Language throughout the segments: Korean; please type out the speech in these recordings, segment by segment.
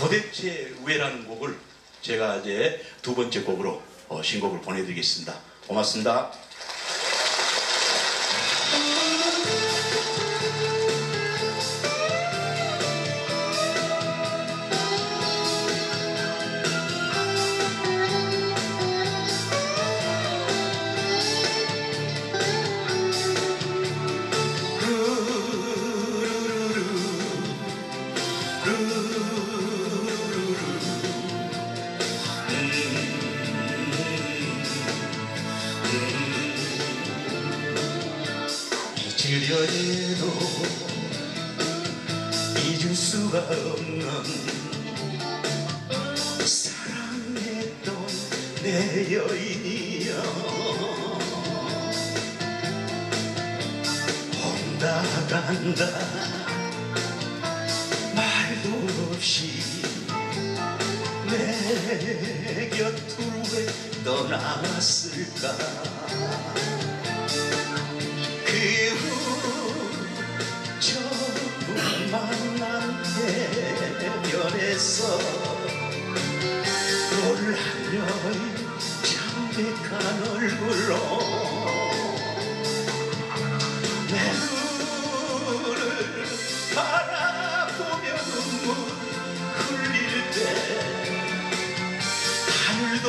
도대체 왜라는 곡을 제가 이제 두 번째 곡으로 어, 신곡을 보내드리겠습니다. 고맙습니다. 잊 해도 잊을 수가 없는 사랑했던 내 여인이여. 온다 간다. 말도 없이 내 곁으로 왜 떠났을까? 그후 처음 만난 해변에서 놀라려이 창백한 얼굴로 내 눈을 바라보며 눈물 흘릴 때 하늘도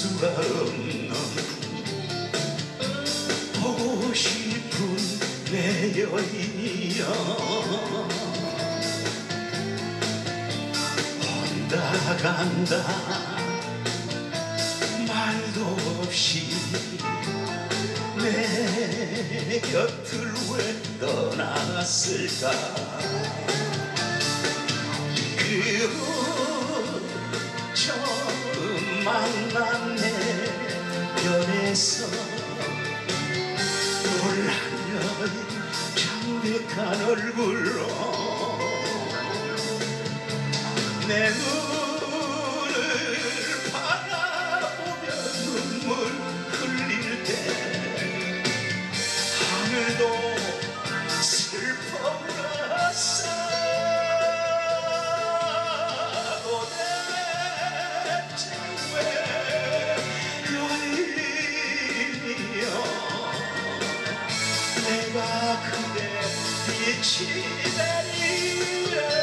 수가 없는 보고 싶은 내 여인이여 온다 간다. 말도 없이 내 곁을 왜 떠났을까? 처음 내 변에서 놀라려이 창백한 얼굴로 내 눈 내가 그대 빛이 되리라